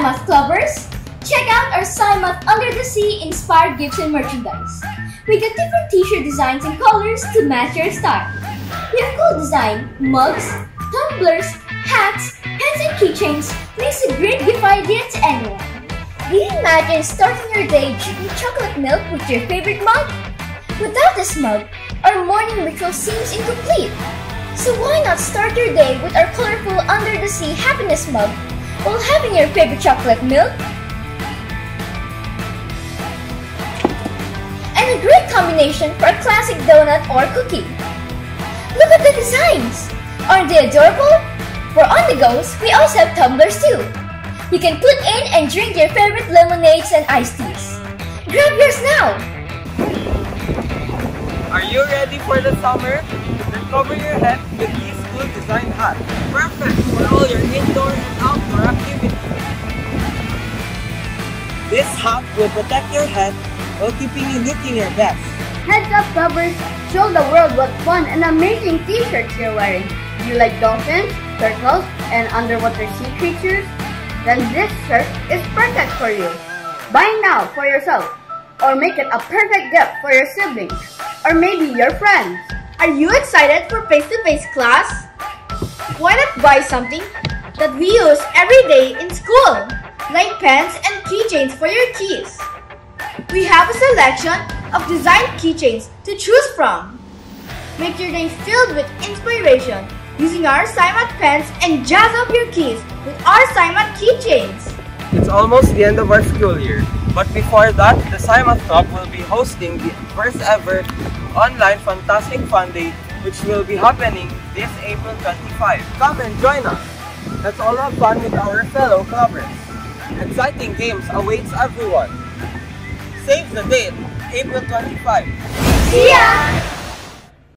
Clubbers! Check out our Sci-Math Under the Sea inspired gifts and merchandise. We got different t-shirt designs and colors to match your style. We have cool design, mugs, tumblers, hats, pens and keychains makes a great gift idea to anyone. Do you imagine starting your day drinking chocolate milk with your favorite mug? Without this mug, our morning ritual seems incomplete. So why not start your day with our colorful Under the Sea Happiness mug while having your favorite chocolate milk? And a great combination for a classic donut or cookie. Look at the designs! Aren't they adorable? For on the goes, we also have tumblers too. You can put in and drink your favorite lemonades and iced teas. Grab yours now! Are you ready for the summer? Then cover your head with this cool Perfect for all your indoor and outdoor activities. This hat will protect your head while keeping you looking your best. Heads up, Clubbers! Show the world what fun and amazing t-shirts you're wearing. Do you like dolphins, turtles, and underwater sea creatures? Then this shirt is perfect for you. Buy now for yourself, or make it a perfect gift for your siblings, or maybe your friends. Are you excited for face-to-face class? Why not buy something that we use every day in school, like pens and keychains for your keys? We have a selection of design keychains to choose from. Make your day filled with inspiration using our Sci-Math pens and jazz up your keys with our Sci-Math keychains. It's almost the end of our school year. But before that, the Sci-Math Club will be hosting the first ever online Fantastic Fun Day which will be happening this April 25. Come and join us. Let's all have fun with our fellow clubbers. Exciting games awaits everyone. Save the date, April 25. See ya!